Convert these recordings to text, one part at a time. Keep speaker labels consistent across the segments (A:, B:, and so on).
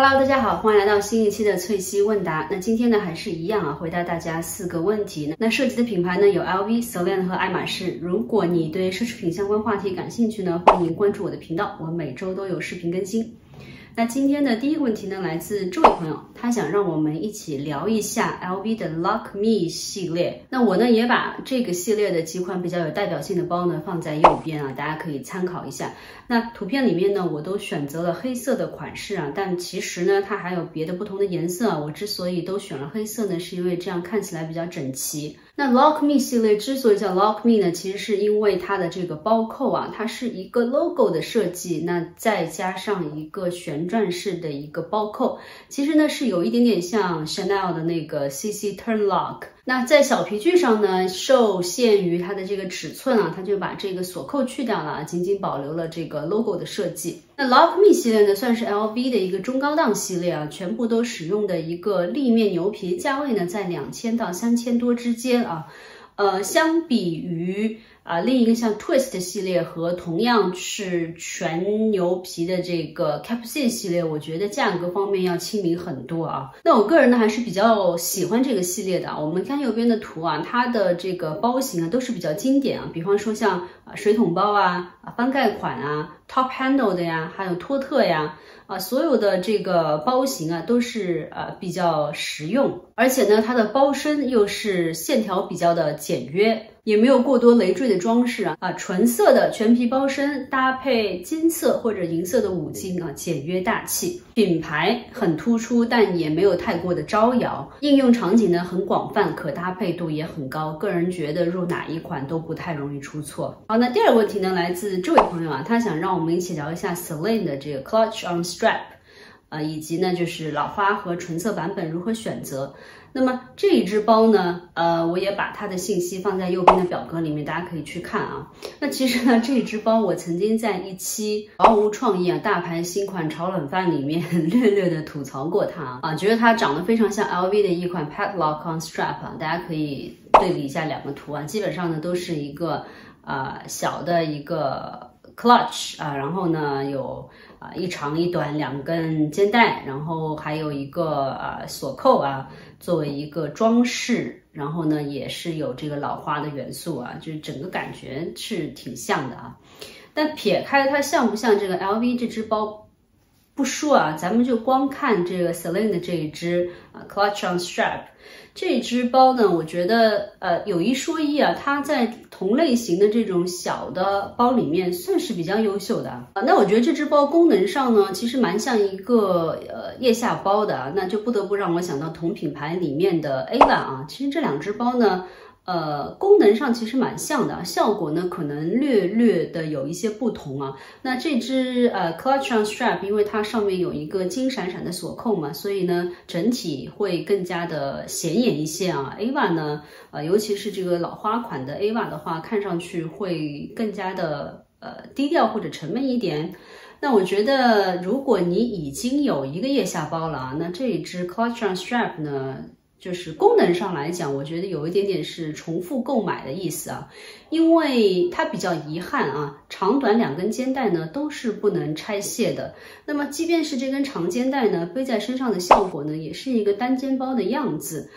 A: Hello，大家好，欢迎来到新一期的翠西问答。那今天呢，还是一样啊，回答大家四个问题。那涉及的品牌呢有 LV、Solen 和爱马仕。如果你对奢侈品相关话题感兴趣呢，欢迎关注我的频道，我每周都有视频更新。那今天的第一个问题呢，来自这位朋友，他想让我们一起聊一下 LV 的 Lock Me 系列。那我呢，也把这个系列的几款比较有代表性的包呢放在右边啊，大家可以参考一下。那图片里面呢，我都选择了黑色的款式啊，但其实呢，它还有别的不同的颜色啊。我之所以都选了黑色呢，是因为这样看起来比较整齐。那 Lock Me 系列之所以叫 Lock Me 呢，其实是因为它的这个包扣啊，它是一个 logo 的设计，那再加上一个旋转式的一个包扣，其实呢是有一点点像 Chanel 的那个 CC Turn Lock。那在小皮具上呢，受限于它的这个尺寸啊，它就把这个锁扣去掉了，仅仅保留了这个 logo 的设计。那 Lock Me 系列呢，算是 LV 的一个中高档系列啊，全部都使用的一个立面牛皮，价位呢在两千到三千多之间啊。呃，相比于啊另一个像 Twist 系列和同样是全牛皮的这个 Capsin 系列，我觉得价格方面要亲民很多啊。那我个人呢还是比较喜欢这个系列的。我们看右边的图啊，它的这个包型啊都是比较经典啊，比方说像啊水桶包啊、啊翻盖款啊、Top Handle 的呀，还有托特呀。啊，所有的这个包型啊，都是呃比较实用，而且呢，它的包身又是线条比较的简约。也没有过多累赘的装饰啊啊，纯色的全皮包身搭配金色或者银色的五金啊，简约大气，品牌很突出，但也没有太过的招摇。应用场景呢很广泛，可搭配度也很高，个人觉得入哪一款都不太容易出错。好，那第二个问题呢，来自这位朋友啊，他想让我们一起聊一下 Celine 的这个 Clutch on Strap。呃，以及呢，就是老花和纯色版本如何选择？那么这一只包呢，呃，我也把它的信息放在右边的表格里面，大家可以去看啊。那其实呢，这一只包我曾经在一期毫无创意啊大牌新款炒冷饭里面 略略的吐槽过它啊，觉得它长得非常像 LV 的一款 Padlock on Strap 啊，大家可以对比一下两个图啊，基本上呢都是一个啊小的一个 clutch 啊，然后呢有。啊，一长一短两根肩带，然后还有一个啊锁扣啊，作为一个装饰，然后呢也是有这个老花的元素啊，就是整个感觉是挺像的啊。但撇开它像不像这个 LV 这只包不说啊，咱们就光看这个 Celine 的这一只啊 Clutch on Strap。这只包呢，我觉得呃有一说一啊，它在同类型的这种小的包里面算是比较优秀的啊。那我觉得这只包功能上呢，其实蛮像一个呃腋下包的啊，那就不得不让我想到同品牌里面的 A 版啊。其实这两只包呢。呃，功能上其实蛮像的，效果呢可能略略的有一些不同啊。那这只呃 Clutch on Strap，因为它上面有一个金闪闪的锁扣嘛，所以呢整体会更加的显眼一些啊。Ava 呢，呃，尤其是这个老花款的 Ava 的话，看上去会更加的呃低调或者沉闷一点。那我觉得，如果你已经有一个腋下包了啊，那这一只 Clutch on Strap 呢？就是功能上来讲，我觉得有一点点是重复购买的意思啊，因为它比较遗憾啊，长短两根肩带呢都是不能拆卸的。那么即便是这根长肩带呢，背在身上的效果呢，也是一个单肩包的样子。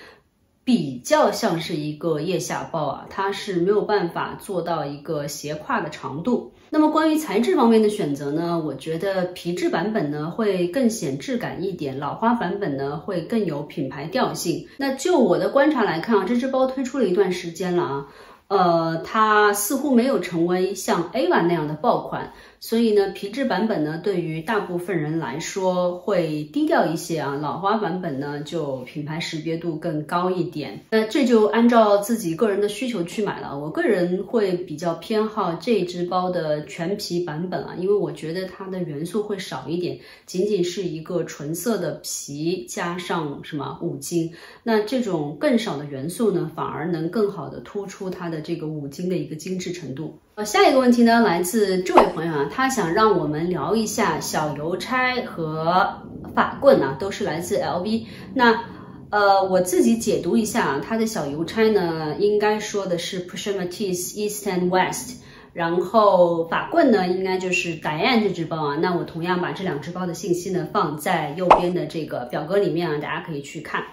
A: 比较像是一个腋下包啊，它是没有办法做到一个斜挎的长度。那么关于材质方面的选择呢，我觉得皮质版本呢会更显质感一点，老花版本呢会更有品牌调性。那就我的观察来看啊，这只包推出了一段时间了啊。呃，它似乎没有成为像 A 版那样的爆款，所以呢，皮质版本呢，对于大部分人来说会低调一些啊。老花版本呢，就品牌识别度更高一点。那这就按照自己个人的需求去买了。我个人会比较偏好这只包的全皮版本啊，因为我觉得它的元素会少一点，仅仅是一个纯色的皮加上什么五金，那这种更少的元素呢，反而能更好的突出它的。这个五金的一个精致程度。下一个问题呢，来自这位朋友啊，他想让我们聊一下小邮差和法棍啊，都是来自 LV。那呃，我自己解读一下啊，他的小邮差呢，应该说的是 p u s h m a t i s East and West。然后法棍呢，应该就是 Diane 这只包啊。那我同样把这两只包的信息呢放在右边的这个表格里面啊，大家可以去看。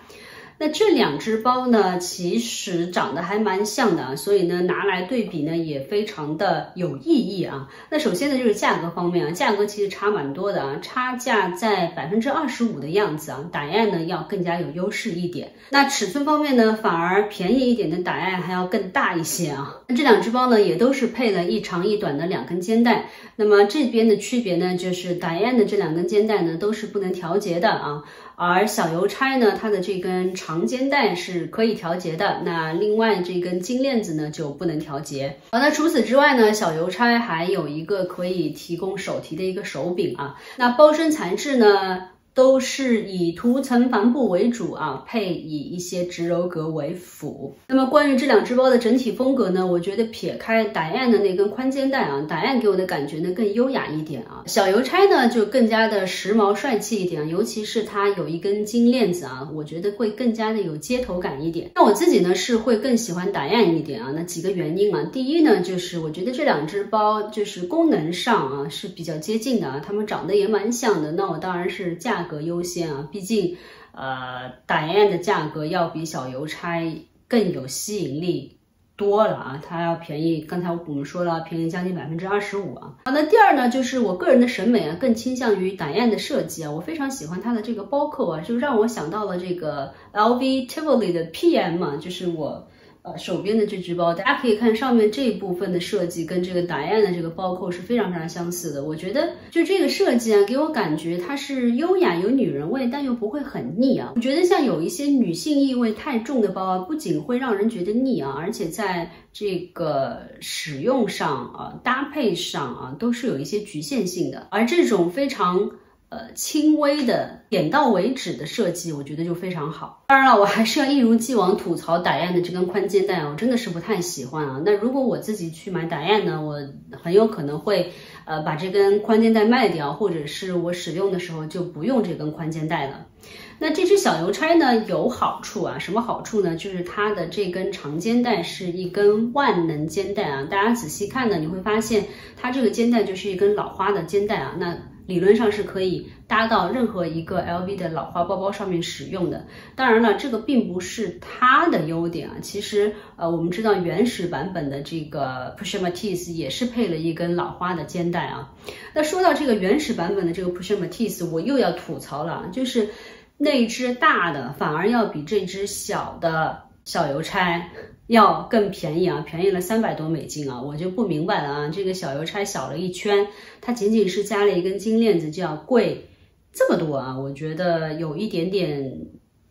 A: 那这两只包呢，其实长得还蛮像的啊，所以呢，拿来对比呢也非常的有意义啊。那首先呢，就是价格方面啊，价格其实差蛮多的啊，差价在百分之二十五的样子啊。打样呢要更加有优势一点。那尺寸方面呢，反而便宜一点的打样还要更大一些啊。那这两只包呢，也都是配了一长一短的两根肩带。那么这边的区别呢，就是打样的这两根肩带呢，都是不能调节的啊。而小邮差呢，它的这根长肩带是可以调节的，那另外这根金链子呢就不能调节。好，那除此之外呢，小邮差还有一个可以提供手提的一个手柄啊。那包身材质呢？都是以涂层帆布为主啊，配以一些植鞣革为辅。那么关于这两只包的整体风格呢，我觉得撇开打样的那根宽肩带啊，打样给我的感觉呢更优雅一点啊，小邮差呢就更加的时髦帅气一点，尤其是它有一根金链子啊，我觉得会更加的有街头感一点。那我自己呢是会更喜欢打样一点啊，那几个原因啊，第一呢就是我觉得这两只包就是功能上啊是比较接近的啊，它们长得也蛮像的，那我当然是价。格优先啊，毕竟，呃，打样的价格要比小邮差更有吸引力多了啊，它要便宜。刚才我们说了，便宜将近百分之二十五啊。好，那第二呢，就是我个人的审美啊，更倾向于打样的设计啊，我非常喜欢它的这个包扣啊，就让我想到了这个 LV Tivoli 的 PM 啊，就是我。手边的这只包，大家可以看上面这一部分的设计，跟这个达燕的这个包扣是非常非常相似的。我觉得就这个设计啊，给我感觉它是优雅有女人味，但又不会很腻啊。我觉得像有一些女性意味太重的包啊，不仅会让人觉得腻啊，而且在这个使用上啊、搭配上啊，都是有一些局限性的。而这种非常。呃，轻微的点到为止的设计，我觉得就非常好。当然了，我还是要一如既往吐槽打样的这根宽肩带啊，我真的是不太喜欢啊。那如果我自己去买打样呢，我很有可能会呃把这根宽肩带卖掉，或者是我使用的时候就不用这根宽肩带了。那这只小邮差呢有好处啊，什么好处呢？就是它的这根长肩带是一根万能肩带啊。大家仔细看呢，你会发现它这个肩带就是一根老花的肩带啊。那理论上是可以搭到任何一个 LV 的老花包包上面使用的。当然了，这个并不是它的优点啊。其实，呃，我们知道原始版本的这个 Push Matisse 也是配了一根老花的肩带啊。那说到这个原始版本的这个 Push Matisse，我又要吐槽了，就是那只大的反而要比这只小的小邮差。要更便宜啊，便宜了三百多美金啊，我就不明白了啊，这个小邮差小了一圈，它仅仅是加了一根金链子就要贵这么多啊，我觉得有一点点。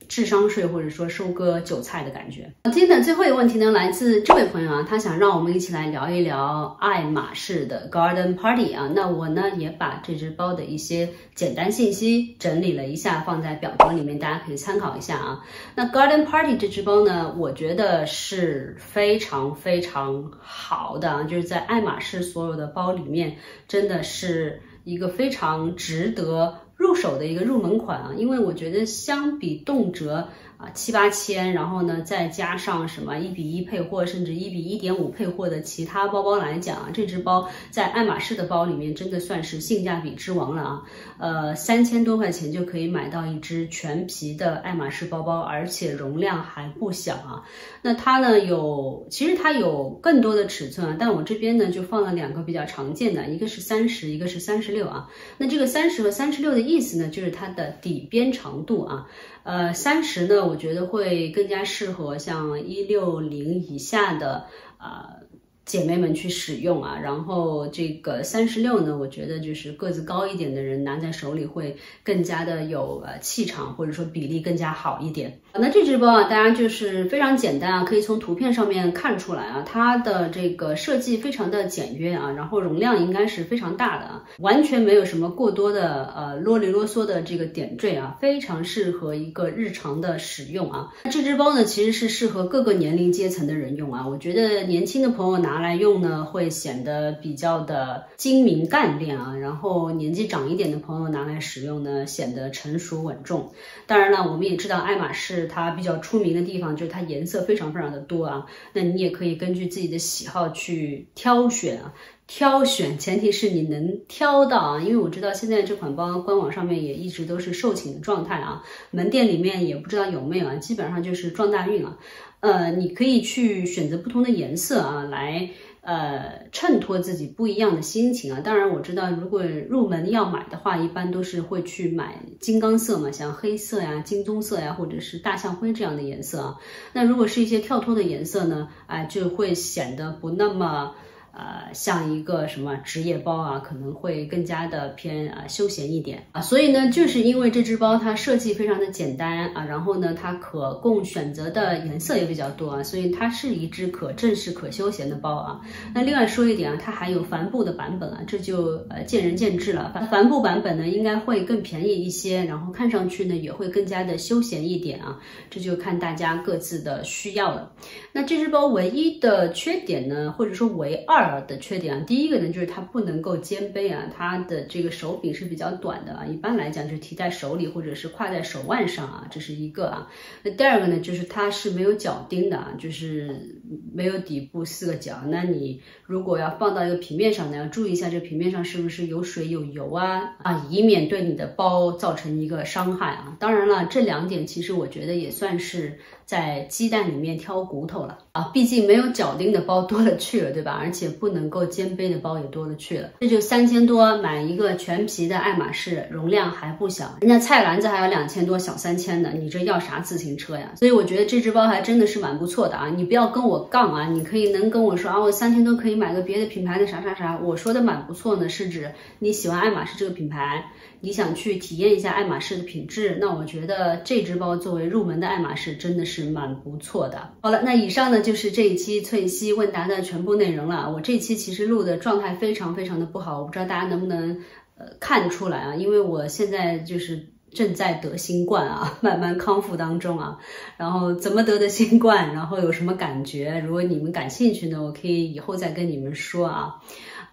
A: 智商税或者说收割韭菜的感觉。今天的最后一个问题呢，来自这位朋友啊，他想让我们一起来聊一聊爱马仕的 Garden Party 啊。那我呢也把这只包的一些简单信息整理了一下，放在表格里面，大家可以参考一下啊。那 Garden Party 这只包呢，我觉得是非常非常好的啊，就是在爱马仕所有的包里面，真的是一个非常值得。入手的一个入门款啊，因为我觉得相比动辄。啊，七八千，然后呢，再加上什么一比一配货，甚至一比一点五配货的其他包包来讲啊，这只包在爱马仕的包里面真的算是性价比之王了啊。呃，三千多块钱就可以买到一只全皮的爱马仕包包，而且容量还不小啊。那它呢有，其实它有更多的尺寸啊，但我这边呢就放了两个比较常见的，一个是三十，一个是三十六啊。那这个三十和三十六的意思呢，就是它的底边长度啊。呃，三十呢，我觉得会更加适合像一六零以下的啊。姐妹们去使用啊，然后这个三十六呢，我觉得就是个子高一点的人拿在手里会更加的有呃气场，或者说比例更加好一点。那这只包啊，大家就是非常简单啊，可以从图片上面看出来啊，它的这个设计非常的简约啊，然后容量应该是非常大的啊，完全没有什么过多的呃啰里啰嗦的这个点缀啊，非常适合一个日常的使用啊。这只包呢，其实是适合各个年龄阶层的人用啊，我觉得年轻的朋友拿。拿来用呢，会显得比较的精明干练啊。然后年纪长一点的朋友拿来使用呢，显得成熟稳重。当然了，我们也知道爱马仕它比较出名的地方就是它颜色非常非常的多啊。那你也可以根据自己的喜好去挑选啊。挑选前提是你能挑到啊，因为我知道现在这款包官网上面也一直都是售罄的状态啊，门店里面也不知道有没有啊，基本上就是撞大运啊。呃，你可以去选择不同的颜色啊，来呃衬托自己不一样的心情啊。当然我知道，如果入门要买的话，一般都是会去买金刚色嘛，像黑色呀、金棕色呀，或者是大象灰这样的颜色啊。那如果是一些跳脱的颜色呢，啊，就会显得不那么。呃，像一个什么职业包啊，可能会更加的偏啊休闲一点啊，所以呢，就是因为这只包它设计非常的简单啊，然后呢，它可供选择的颜色也比较多啊，所以它是一只可正式可休闲的包啊。那另外说一点啊，它还有帆布的版本啊，这就呃见仁见智了。帆帆布版本呢，应该会更便宜一些，然后看上去呢也会更加的休闲一点啊，这就看大家各自的需要了。那这只包唯一的缺点呢，或者说唯二。的缺点啊，第一个呢就是它不能够肩背啊，它的这个手柄是比较短的啊，一般来讲就提在手里或者是挎在手腕上啊，这是一个啊。那第二个呢就是它是没有脚钉的啊，就是没有底部四个角。那你如果要放到一个平面上呢，要注意一下这个平面上是不是有水有油啊啊，以免对你的包造成一个伤害啊。当然了，这两点其实我觉得也算是在鸡蛋里面挑骨头了啊，毕竟没有脚钉的包多了去了，对吧？而且。不能够肩背的包也多了去了，这就三千多买一个全皮的爱马仕，容量还不小，人家菜篮子还有两千多，小三千的，你这要啥自行车呀？所以我觉得这只包还真的是蛮不错的啊！你不要跟我杠啊，你可以能跟我说啊，我三千多可以买个别的品牌的啥啥啥。我说的蛮不错呢，是指你喜欢爱马仕这个品牌，你想去体验一下爱马仕的品质，那我觉得这只包作为入门的爱马仕真的是蛮不错的。好了，那以上呢就是这一期翠西问答的全部内容了，我。这期其实录的状态非常非常的不好，我不知道大家能不能呃看出来啊？因为我现在就是正在得新冠啊，慢慢康复当中啊。然后怎么得的新冠，然后有什么感觉？如果你们感兴趣呢，我可以以后再跟你们说啊。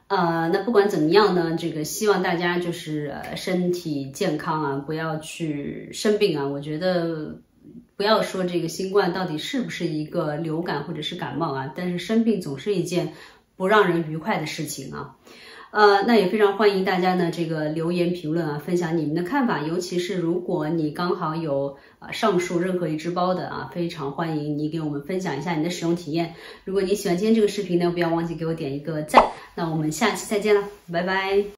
A: 呃，那不管怎么样呢，这个希望大家就是身体健康啊，不要去生病啊。我觉得不要说这个新冠到底是不是一个流感或者是感冒啊，但是生病总是一件。不让人愉快的事情啊，呃，那也非常欢迎大家呢，这个留言评论啊，分享你们的看法，尤其是如果你刚好有啊上述任何一只包的啊，非常欢迎你给我们分享一下你的使用体验。如果你喜欢今天这个视频呢，不要忘记给我点一个赞。那我们下期再见了，拜拜。